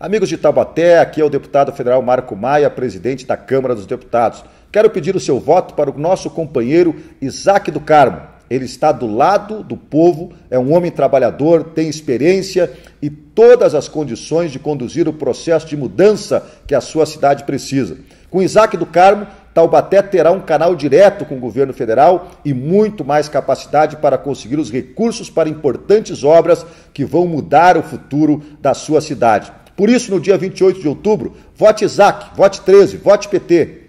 Amigos de Taubaté, aqui é o deputado federal Marco Maia, presidente da Câmara dos Deputados. Quero pedir o seu voto para o nosso companheiro Isaac do Carmo. Ele está do lado do povo, é um homem trabalhador, tem experiência e todas as condições de conduzir o processo de mudança que a sua cidade precisa. Com Isaac do Carmo, Taubaté terá um canal direto com o governo federal e muito mais capacidade para conseguir os recursos para importantes obras que vão mudar o futuro da sua cidade. Por isso, no dia 28 de outubro, vote Isaac, vote 13, vote PT.